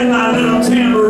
and my little tambourine.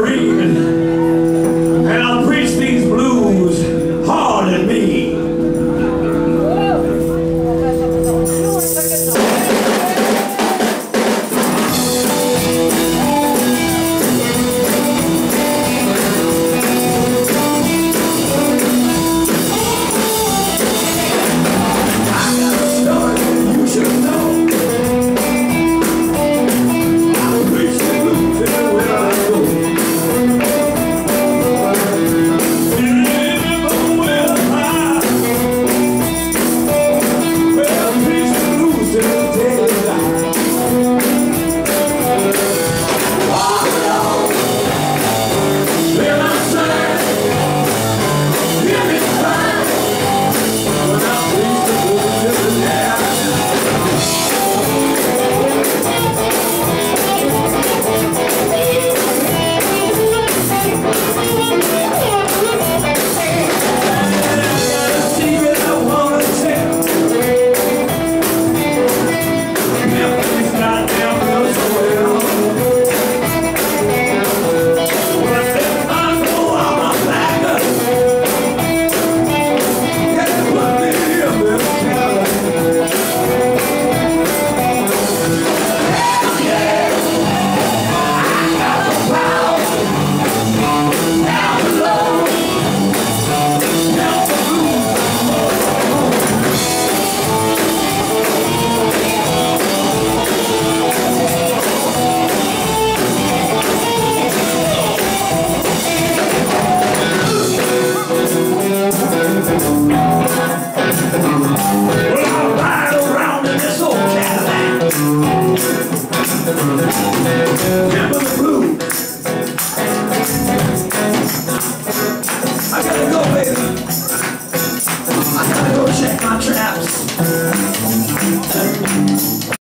Well, I ride around in this old Cadillac. Remember the. I gotta go, baby. I gotta go check my traps.